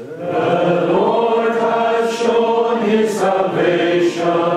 The Lord has shown his salvation.